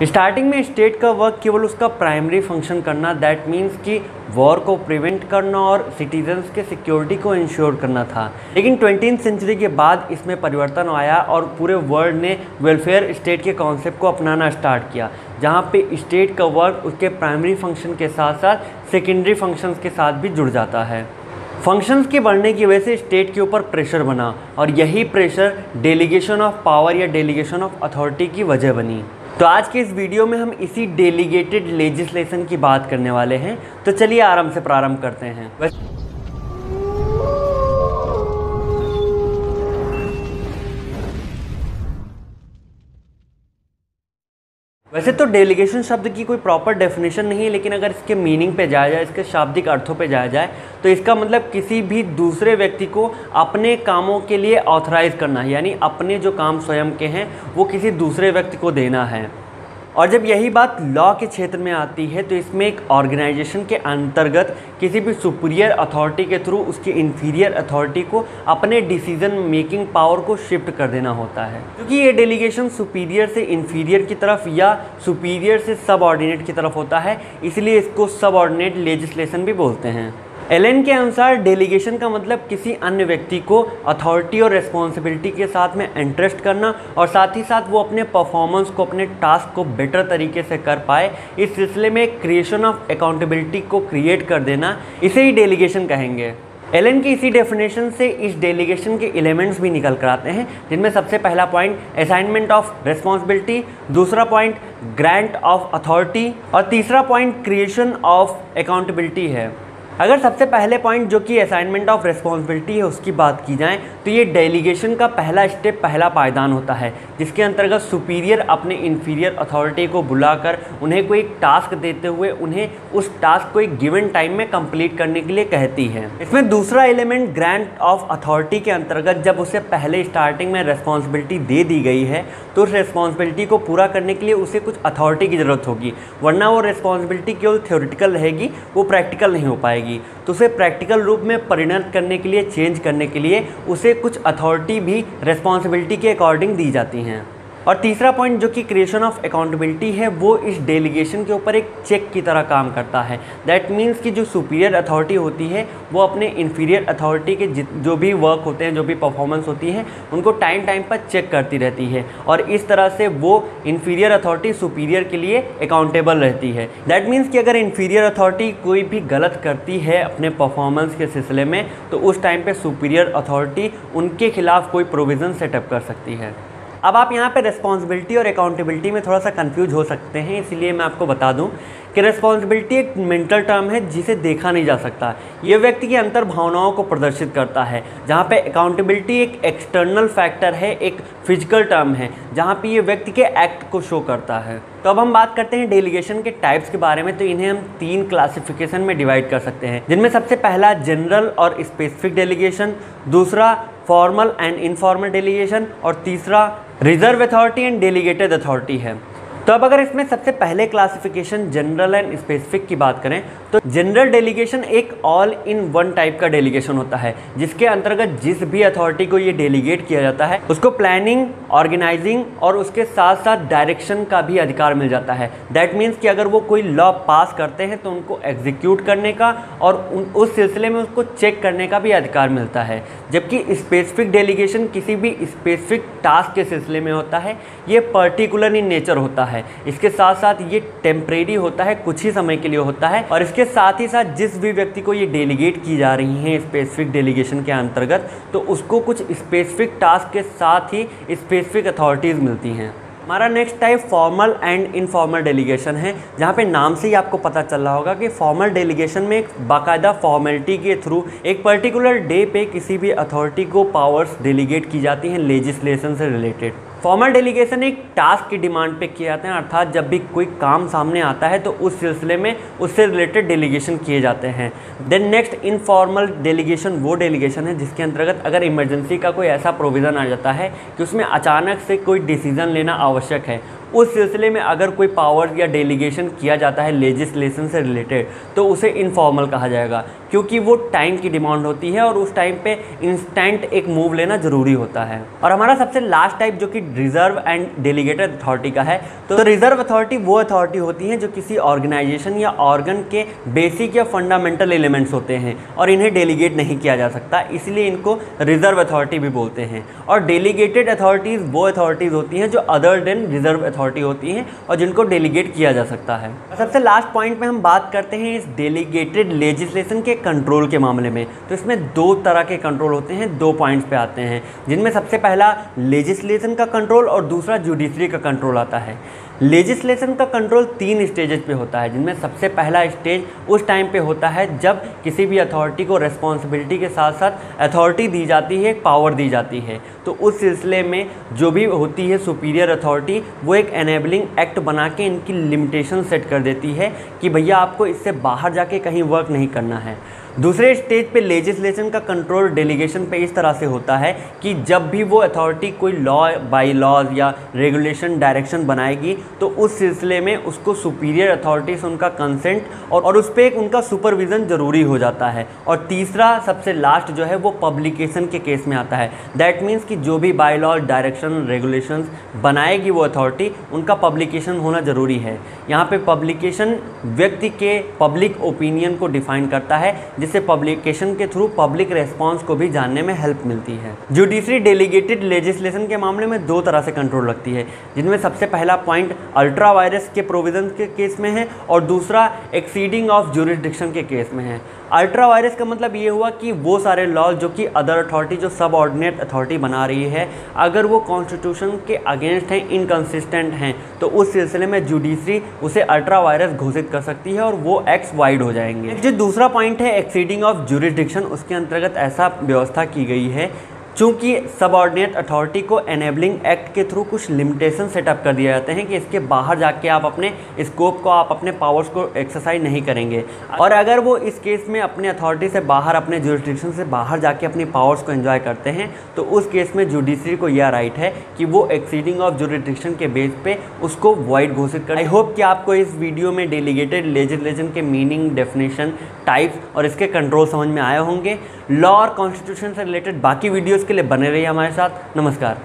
Starting में state का work केवल उसका प्राइमरी फ़ंक्शन करना दैट मीन्स कि वॉर को प्रिवेंट करना और सिटीजन्स के सिक्योरिटी को इंश्योर करना था। लेकिन ट्वेंटी सेंचुरी के बाद इसमें परिवर्तन आया और पूरे वर्ल्ड ने वेलफेयर स्टेट के कॉन्सेप्ट को अपनाना स्टार्ट किया, जहाँ पे स्टेट का वर्क उसके प्राइमरी फ़ंक्शन के साथ साथ सेकेंडरी फ़ंक्शंस के साथ भी जुड़ जाता है। फ़ंक्शंस के बढ़ने की वजह से स्टेट के ऊपर प्रेशर बना और यही प्रेशर डेलीगेशन ऑफ़ पावर या डेलीगेशन ऑफ़ अथॉरिटी की वजह बनी। तो आज के इस वीडियो में हम इसी डेलीगेटेड लेजिस्लेशन की बात करने वाले हैं। तो चलिए आराम से प्रारंभ करते हैं। वैसे तो डेलीगेशन शब्द की कोई प्रॉपर डेफिनेशन नहीं है, लेकिन अगर इसके मीनिंग पे जाया जाए, इसके शाब्दिक अर्थों पे जाया जाए तो इसका मतलब किसी भी दूसरे व्यक्ति को अपने कामों के लिए ऑथराइज करना है, यानी अपने जो काम स्वयं के हैं, वो किसी दूसरे व्यक्ति को देना है। और जब यही बात लॉ के क्षेत्र में आती है तो इसमें एक ऑर्गेनाइजेशन के अंतर्गत किसी भी सुपीरियर अथॉरिटी के थ्रू उसकी इन्फीरियर अथॉरिटी को अपने डिसीज़न मेकिंग पावर को शिफ्ट कर देना होता है। क्योंकि ये डेलीगेशन सुपीरियर से इन्फीरियर की तरफ़ या सुपीरियर से सब की तरफ़ होता है, इसलिए इसको सब लेजिस्लेशन भी बोलते हैं। एलएन के अनुसार डेलीगेशन का मतलब किसी अन्य व्यक्ति को अथॉरिटी और रिस्पॉन्सिबिलिटी के साथ में इंटरेस्ट करना और साथ ही साथ वो अपने परफॉर्मेंस को, अपने टास्क को बेटर तरीके से कर पाए। इस सिलसिले में क्रिएशन ऑफ़ अकाउंटेबिलिटी को क्रिएट कर देना, इसे ही डेलीगेशन कहेंगे। एलएन की इसी डेफिनेशन से इस डेलीगेशन के एलिमेंट्स भी निकल कर आते हैं, जिनमें सबसे पहला पॉइंट असाइनमेंट ऑफ़ रिस्पॉन्सिबिलिटी दूसरा पॉइंट ग्रांट ऑफ़ अथॉरिटी और तीसरा पॉइंट क्रिएशन ऑफ़ अकाउंटेबिलिटी है। अगर सबसे पहले पॉइंट जो कि असाइनमेंट ऑफ़ रिस्पॉन्सिबिलिटी है, उसकी बात की जाए तो ये डेलीगेशन का पहला स्टेप पहला पायदान होता है, जिसके अंतर्गत सुपीरियर अपने इन्फीरियर अथॉरिटी को बुलाकर उन्हें कोई टास्क देते हुए उन्हें उस टास्क को एक गिवन टाइम में कंप्लीट करने के लिए कहती है। इसमें दूसरा एलिमेंट ग्रांट ऑफ़ अथॉरिटी के अंतर्गत जब उसे पहले स्टार्टिंग में रेस्पॉन्सिबिलिटी दे दी गई है तो उस रिस्पॉन्सिबिलिटी को पूरा करने के लिए उसे कुछ अथॉरिटी की ज़रूरत होगी, वरना वो रिस्पॉन्सिबिलिटी केवल थ्योरिटिकल रहेगी, वो प्रैक्टिकल नहीं हो पाएगी। जाएगी। तो उसे प्रैक्टिकल रूप में परिणत करने के लिए चेंज करने के लिए उसे कुछ अथॉरिटी भी रेस्पॉन्सिबिलिटी के अकॉर्डिंग दी जाती हैं। और तीसरा पॉइंट जो कि क्रिएशन ऑफ़ अकाउंटेबिलिटी है, वो इस डेलीगेशन के ऊपर एक चेक की तरह काम करता है। दैट मीन्स कि जो सुपीरियर अथॉरिटी होती है, वो अपने इन्फीरियर अथॉरिटी के जो भी वर्क होते हैं, जो भी परफॉर्मेंस होती है, उनको टाइम टाइम पर चेक करती रहती है। और इस तरह से वो इन्फीरियर अथॉरिटी सुपीरियर के लिए अकाउंटेबल रहती है। दैट मीन्स कि अगर इन्फीरियर अथॉरिटी कोई भी गलत करती है अपने परफॉर्मेंस के सिलसिले में तो उस टाइम पर सुपीरियर अथॉरिटी उनके खिलाफ कोई प्रोविज़न सेटअप कर सकती है। अब आप यहाँ पे रिस्पॉन्सिबिलिटी और अकाउंटेबिलिटी में थोड़ा सा कंफ्यूज हो सकते हैं, इसलिए मैं आपको बता दूँ कि रिस्पॉन्सिबिलिटी एक मेंटल टर्म है जिसे देखा नहीं जा सकता। ये व्यक्ति की अंतर भावनाओं को प्रदर्शित करता है, जहाँ पे अकाउंटेबिलिटी एक एक्सटर्नल फैक्टर है, एक फ़िज़िकल टर्म है, जहाँ पर ये व्यक्ति के एक्ट को शो करता है। तो अब हम बात करते हैं डेलीगेशन के टाइप्स के बारे में तो इन्हें हम तीन क्लासिफिकेशन में डिवाइड कर सकते हैं। जिनमें सबसे पहला जनरल और स्पेसिफिक डेलीगेशन दूसरा फॉर्मल एंड इनफॉर्मल डेलीगेशन और तीसरा reserve authority and delegated authority है। तो अब अगर इसमें सबसे पहले क्लासिफिकेशन जनरल एंड स्पेसिफिक की बात करें तो जनरल डेलीगेशन एक ऑल इन वन टाइप का डेलीगेशन होता है, जिसके अंतर्गत जिस भी अथॉरिटी को ये डेलीगेट किया जाता है, उसको प्लानिंग ऑर्गेनाइजिंग और उसके साथ साथ डायरेक्शन का भी अधिकार मिल जाता है। दैट मीन्स कि अगर वो कोई लॉ पास करते हैं तो उनको एग्जीक्यूट करने का और उस सिलसिले में उसको चेक करने का भी अधिकार मिलता है। जबकि स्पेसिफिक डेलीगेशन किसी भी स्पेसिफिक टास्क के सिलसिले में होता है, ये पर्टिकुलर इन नेचर होता है। इसके साथ साथ ये टेम्परेरी होता है, कुछ ही समय के लिए होता है और इसके साथ ही साथ जिस भी व्यक्ति को ये डेलीगेट की जा रही हैं स्पेसिफिक डेलीगेशन के अंतर्गत तो उसको कुछ स्पेसिफिक टास्क के साथ ही स्पेसिफिक अथॉरिटीज़ मिलती हैं। हमारा next type formal and informal delegation है, जहाँ पे नाम से ही आपको पता चल रहा होगा कि फॉर्मल डेलीगेशन में एक बाकायदा फॉर्मेलिटी के थ्रू एक पर्टिकुलर डे पे किसी भी अथॉरिटी को पावर्स डेलीगेट की जाती हैं लेजिस्लेशन से रिलेटेड फॉर्मल डेलीगेशन एक टास्क की डिमांड पे किए जाते हैं, अर्थात जब भी कोई काम सामने आता है तो उस सिलसिले में उससे रिलेटेड डेलीगेशन किए जाते हैं। देन नेक्स्ट इनफॉर्मल डेलीगेशन वो डेलीगेशन है जिसके अंतर्गत अगर इमरजेंसी का कोई ऐसा प्रोविज़न आ जाता है कि उसमें अचानक से कोई डिसीज़न लेना आवश्यक है उस सिलसिले में अगर कोई पावर या डेलीगेशन किया जाता है लेजिस्लेशन से रिलेटेड तो उसे इनफॉर्मल कहा जाएगा, क्योंकि वो टाइम की डिमांड होती है और उस टाइम पे इंस्टेंट एक मूव लेना ज़रूरी होता है। और हमारा सबसे लास्ट टाइप जो कि रिज़र्व एंड डेलीगेटेड अथॉरिटी का है तो रिज़र्व अथॉरिटी वो अथॉरिटी होती है जो किसी ऑर्गेनाइजेशन या ऑर्गन के बेसिक या फंडामेंटल एलिमेंट्स होते हैं, और इन्हें डेलीगेट नहीं किया जा सकता, इसलिए इनको रिज़र्व अथॉरिटी भी बोलते हैं। और डेलीगेटेड अथॉरिटीज़ वो अथॉरिटीज़ होती हैं जो अदर देन रिज़र्व अथॉरिटी होती हैं और जिनको डेलीगेट किया जा सकता है। सबसे लास्ट पॉइंट में हम बात करते हैं इस डेलीगेटेड लेजिस्लेशन के कंट्रोल के मामले में। तो इसमें दो तरह के कंट्रोल होते हैं, दो पॉइंट्स पे आते हैं। जिनमें सबसे पहला लेजिस्लेशन का कंट्रोल और दूसरा जुडिशरी का कंट्रोल आता है। लेजिस्लेशन का कंट्रोल तीन स्टेजेस पे होता है, जिनमें सबसे पहला स्टेज उस टाइम पे होता है जब किसी भी अथॉरिटी को रेस्पॉन्सिबिलिटी के साथ साथ अथॉरिटी दी जाती है पावर दी जाती है। तो उस सिलसिले में जो भी होती है सुपीरियर अथॉरिटी वो एक एनेबलिंग एक्ट बना के इनकी लिमिटेशन सेट कर देती है कि भैया आपको इससे बाहर जाके कहीं वर्क नहीं करना है। दूसरे स्टेज पे लेजिस्लेशन का कंट्रोल डेलीगेशन पे इस तरह से होता है कि जब भी वो अथॉरिटी कोई लॉ बाई लॉज या रेगुलेशन डायरेक्शन बनाएगी तो उस सिलसिले में उसको सुपीरियर अथॉरिटी से उनका कंसेंट और, और उस पर एक उनका सुपरविज़न ज़रूरी हो जाता है। और तीसरा सबसे लास्ट जो है वो पब्लिकेशन के केस में आता है। दैट मीन्स कि जो भी बाई लॉज डायरेक्शन रेगुलेशन बनाएगी वो अथॉरिटी उनका पब्लिकेशन होना ज़रूरी है। यहाँ पर पब्लिकेशन व्यक्ति के पब्लिक ओपिनियन को डिफाइन करता है जिससे पब्लिकेशन के थ्रू पब्लिक रेस्पॉन्स को भी जानने में हेल्प मिलती है। जुडिशरी डेलीगेटेड लेजिस्लेशन के मामले में दो तरह से कंट्रोल रखती है। जिनमें सबसे पहला पॉइंट अल्ट्रा वायरस के प्रोविज़न के केस में है और दूसरा एक्सीडिंग ऑफ़ जुरिस्डिक्शन के केस में है। अल्ट्रा वायरस का मतलब ये हुआ कि वो सारे लॉ जो कि अदर अथॉरिटी जो सब ऑर्डिनेट अथॉरिटी बना रही है, अगर वो कॉन्स्टिट्यूशन के अगेंस्ट हैं इनकन्सिस्टेंट हैं तो उस सिलसिले में जुडिशरी उसे अल्ट्रा वायरस घोषित कर सकती है और वो एक्स वाइड हो जाएँगे। जो दूसरा पॉइंट है एक्सीडिंग ऑफ़ जुरिस्डिक्शन उसके अंतर्गत ऐसा व्यवस्था की गई है चूँकि सबॉर्डिनेट अथॉरिटी को एनेबलिंग एक्ट के थ्रू कुछ लिमिटेशन सेटअप कर दिए जाते हैं कि इसके बाहर जाके आप अपने स्कोप को, आप अपने पावर्स को एक्सरसाइज नहीं करेंगे। और अगर वो इस केस में अपने अथॉरिटी से बाहर, अपने जुडिस्ट्रिक्शन से बाहर जाके अपनी पावर्स को एंजॉय करते हैं तो उस केस में जुडिशरी को यह राइट है कि वो एक्सीडिंग ऑफ़ जुडिस्ट्रिक्शन के बेस पे उसको वाइड घोषित कर आई होप कि आपको इस वीडियो में डेलीगेटेड लेजिस्लेशन के मीनिंग डेफिनेशन टाइप्स और इसके कंट्रोल समझ में आए होंगे। लॉ और कॉन्स्टिट्यूशन से रिलेटेड बाकी वीडियोज़ के लिए बने रहिए हमारे साथ। नमस्कार।